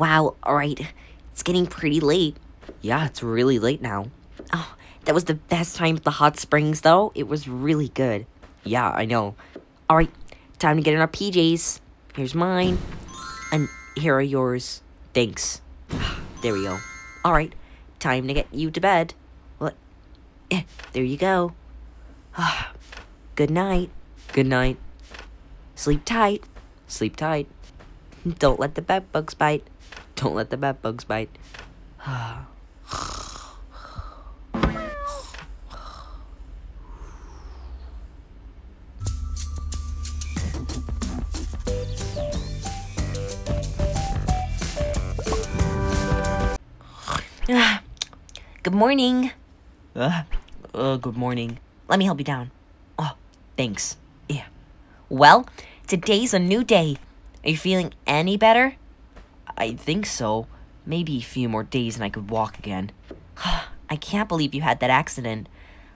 Wow, alright. It's getting pretty late. Yeah, it's really late now. Oh, that was the best time at the hot springs, though. It was really good. Yeah, I know. Alright, time to get in our PJs. Here's mine. And here are yours. Thanks. There we go. Alright, time to get you to bed. What? Eh, there you go. Good night. Good night. Sleep tight. Sleep tight. Don't let the bed bugs bite. Don't let the bed bugs bite. Good morning. Uh, uh, good morning. Let me help you down. Oh, thanks. Yeah. Well, today's a new day. Are you feeling any better? I think so. Maybe a few more days and I could walk again. I can't believe you had that accident.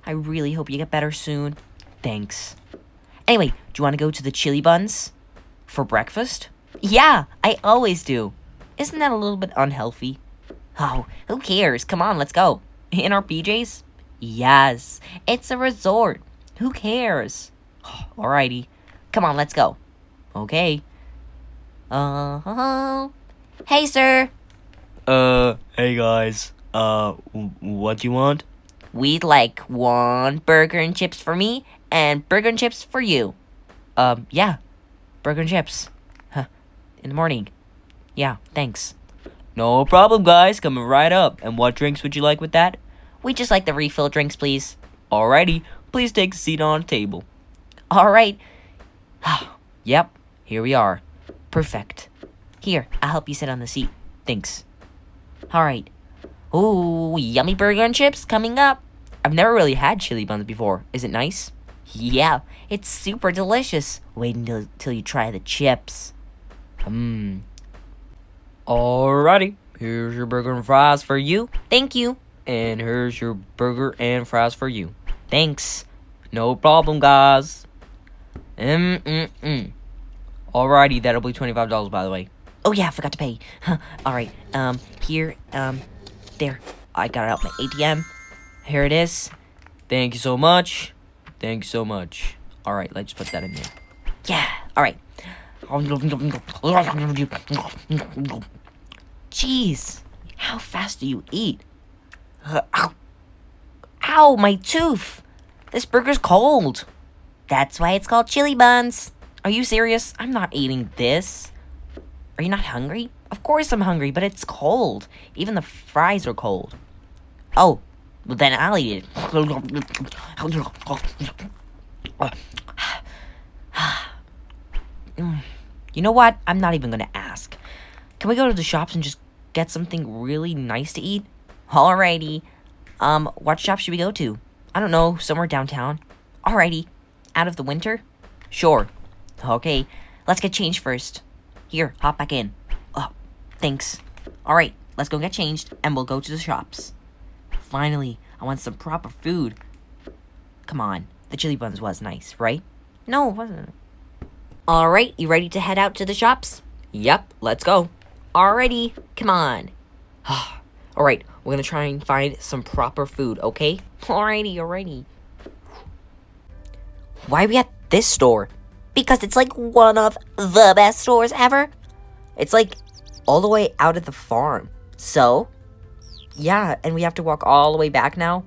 I really hope you get better soon. Thanks. Anyway, do you want to go to the chilly buns? For breakfast? Yeah, I always do. Isn't that a little bit unhealthy? Oh, who cares? Come on, let's go. In our PJs? Yes, it's a resort. Who cares? Alrighty. Come on, let's go. Okay. Uh huh. Hey, sir. Uh, hey guys. Uh, what do you want? We'd like one burger and chips for me and burger and chips for you. Um, yeah. Burger and chips. Huh. In the morning. Yeah, thanks. No problem, guys. Coming right up. And what drinks would you like with that? We just like the refill drinks, please. Alrighty. Please take a seat on the table. All right. Yep, here we are. Perfect. Here, I'll help you sit on the seat. Thanks. All right. Ooh, yummy burger and chips coming up. I've never really had chilly buns before. Is it nice? Yeah, it's super delicious. Wait until, till you try the chips. Mmm. Alrighty. Here's your burger and fries for you. Thank you. And here's your burger and fries for you. Thanks. No problem, guys. Mm mm mm. Alrighty, that'll be twenty-five dollars, by the way. Oh yeah, I forgot to pay. Huh. All right. Um, here. Um, there. I got out my ATM. Here it is. Thank you so much. Thank you so much. Alright, let's put that in there. Yeah. All right. Jeez, how fast do you eat? Uh, ow. Ow, my tooth. This burger's cold. That's why it's called chilly buns. Are you serious? I'm not eating this. Are you not hungry? Of course I'm hungry, but it's cold. Even the fries are cold. Oh, well then I'll eat it. You know what? I'm not even gonna ask. Can we go to the shops and just get something really nice to eat? Alrighty. Um, what shop should we go to? I don't know, somewhere downtown. Alrighty. Out of the winter? Sure. Okay, let's get changed first. Here, hop back in. Oh, thanks. Alright, let's go get changed and we'll go to the shops. Finally, I want some proper food. Come on, the chilly buns was nice, right? No, it wasn't. Alright, you ready to head out to the shops? Yep, let's go. Alrighty, come on. Alright, we're gonna try and find some proper food, okay? Alrighty, alrighty. Why are we at this store? Because it's like one of the best stores ever. It's like all the way out at the farm. So, Yeah, and we have to walk all the way back now?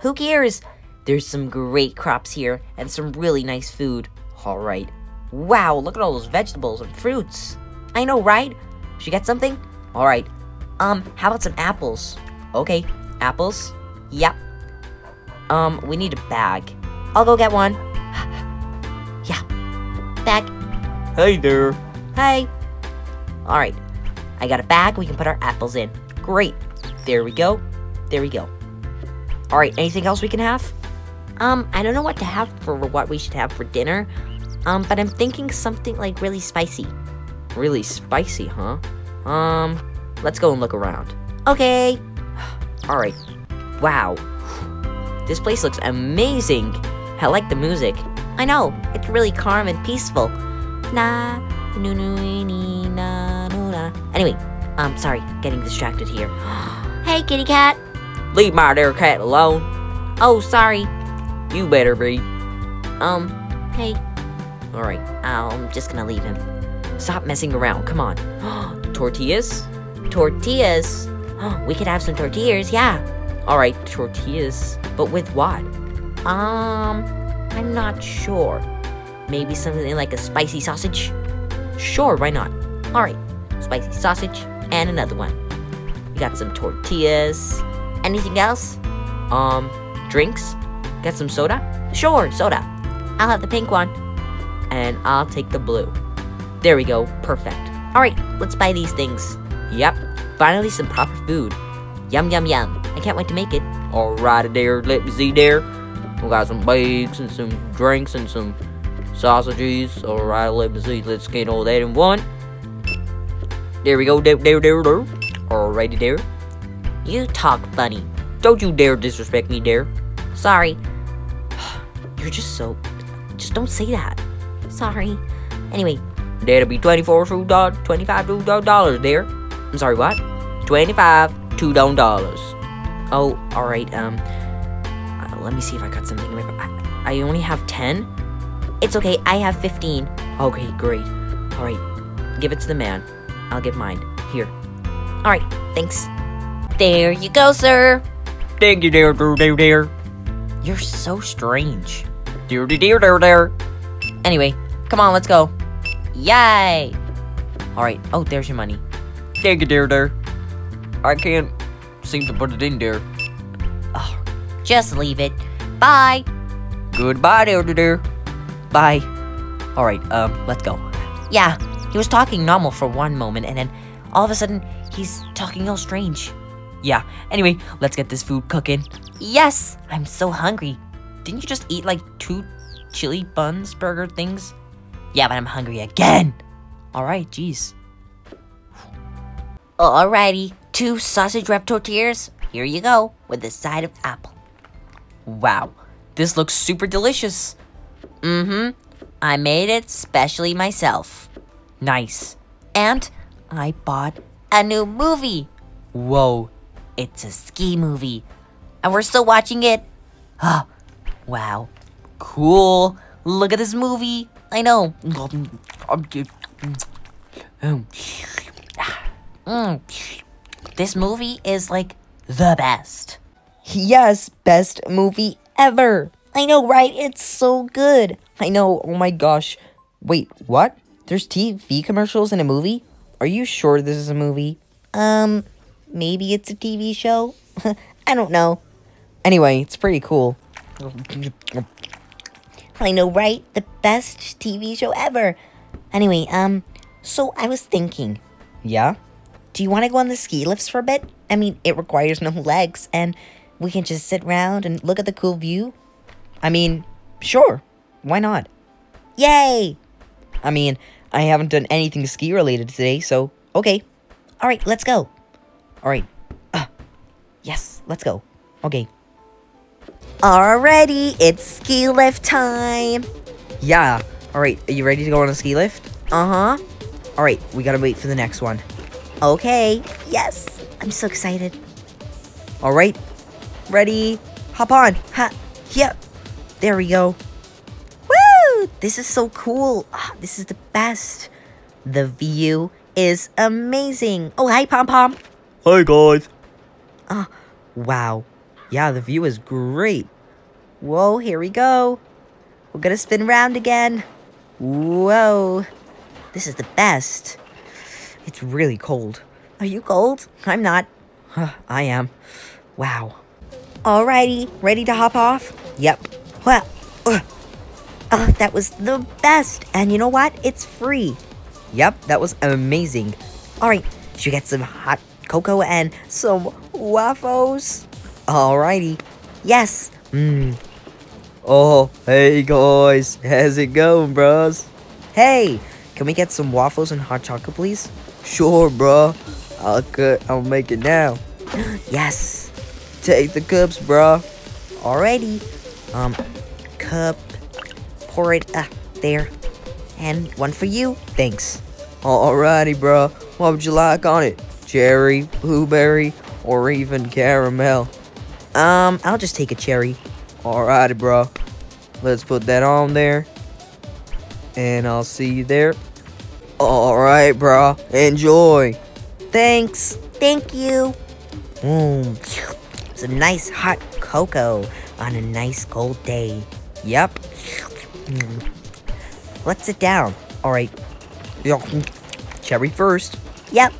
who cares? There's some great crops here and some really nice food. Alright. Wow, look at all those vegetables and fruits. I know, right? Should you get something? Alright, Um, how about some apples? okay. Apples? Yep. Um, we need a bag. I'll go get one. yeah. Bag. Hey there. Hey. All right. I got a bag we can put our apples in. Great. There we go. There we go. Alright, anything else we can have? Um, I don't know what to have for what we should have for dinner. Um, but I'm thinking something like really spicy. Really spicy, huh? Um, let's go and look around. Okay. Alright. Wow. This place looks amazing. I like the music. I know. It's really calm and peaceful. Na, nu, nu, ni, na, nu, na. Anyway, Um, sorry, getting distracted here. hey, kitty cat. Leave my dear cat alone. Oh, sorry. You better be. Um, hey. Alright, I'm just gonna leave him. Stop messing around, come on. Tortillas? Tortillas. We could have some tortillas, yeah. Alright, tortillas. But with what? Um, I'm not sure. Maybe something like a spicy sausage? Sure, why not? Alright, spicy sausage and another one. We got some tortillas. Anything else? Um, drinks? Got some soda? Sure, soda. I'll have the pink one. And I'll take the blue. There we go, perfect. Alright, let's buy these things. Yep, finally some proper food. Yum, yum, yum. I can't wait to make it. Alright there, let me see there. We got some bakes and some drinks and some sausages. Alright, let me see. Let's get all that in one. There we go, there, there, there, there. Alrighty there. You talk funny. Don't you dare disrespect me there. Sorry. You're just so. Just don't say that. Sorry. Anyway, That'll be 24 two dollars, 25 two dollars there. I'm sorry, what? 25 two dollars. oh, alright, um. Let me see if I got something. I, I only have 10. It's okay, I have 15. Okay, great. Alright, give it to the man. I'll give mine. Here. Alright, thanks. There you go, sir. Thank you, dear, dear, dear, dear. You're so strange. Dear, dear, dear, dear, dear. Anyway, come on, let's go. Yay! Alright, oh, there's your money. Thank you, dear, dear. I can't seem to put it in there. Just leave it. Bye! Goodbye, dear, dear, dear. Bye. Alright, um, let's go. Yeah, he was talking normal for one moment, and then all of a sudden, he's talking all strange. Yeah, anyway, let's get this food cooking. Yes! I'm so hungry. Didn't you just eat like two chilly buns burger things? Yeah, but I'm hungry again. Alright, jeez. Alrighty, two sausage wrap tortillas. Here you go, with a side of apple. Wow, this looks super delicious. Mm-hmm. I made it specially myself. Nice. And I bought a new movie. Whoa, It's a ski movie. And we're still watching it. Ah, wow. cool. Look at this movie. I know. Mm. This movie is like the best. Yes, best movie ever. I know, right? It's so good. I know, oh my gosh. Wait, what? There's TV commercials in a movie? Are you sure this is a movie? Um, maybe it's a TV show? I don't know. Anyway, it's pretty cool. I know, right? The best TV show ever. Anyway, um, so I was thinking, Yeah? do you want to go on the ski lifts for a bit? I mean, it requires no legs, and we can just sit around and look at the cool view. I mean, sure. Why not? Yay! I mean, I haven't done anything ski related today, so okay. All right, let's go. All right. Yes, let's go. Okay. Alrighty, it's ski lift time. Yeah. All right. Are you ready to go on a ski lift? Uh huh. All right. We gotta wait for the next one. Okay. Yes, I'm so excited. All right. Ready? Hop on. Ha. Yep. There we go. Woo! This is so cool. Ah, this is the best. The view is amazing. Oh, hi, Pom Pom. Hi guys. Wow. Yeah, the view is great. Whoa, here we go. We're gonna spin around again. Whoa. This is the best. It's really cold. Are you cold? I'm not. Huh, I am. Wow. Alrighty, ready to hop off? Yep. Well, ugh. oh, that was the best. And you know what? It's free. Yep, that was amazing. All right, should we get some hot cocoa and some waffles? Alrighty. Yes. Mmm. Oh, hey guys. How's it going, bros? Hey, can we get some waffles and hot chocolate, please? Sure, bro. I'll cut. I'll make it now. Yes. Take the cups, bro. Alrighty. Um, cup. Pour it there. And one for you. Thanks. Alrighty, bro. What would you like on it? cherry, blueberry, or even caramel? Um, I'll just take a cherry. Alrighty, bro. Let's put that on there. And I'll see you there. Alright, bro. Enjoy. Thanks. Thank you. Mmm. A nice hot cocoa on a nice cold day. Yep. Mm. Let's sit down. All right. Cherry first. Yep.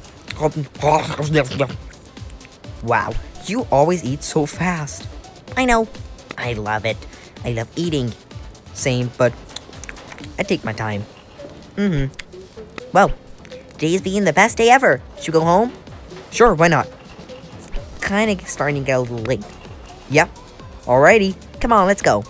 Wow, you always eat so fast. I know. I love it. I love eating. Same, but I take my time. Mm-hmm. Well, today's being the best day ever. Should we go home? Sure, why not? Kind of starting to get a little late. Yep. Alrighty, come on, let's go.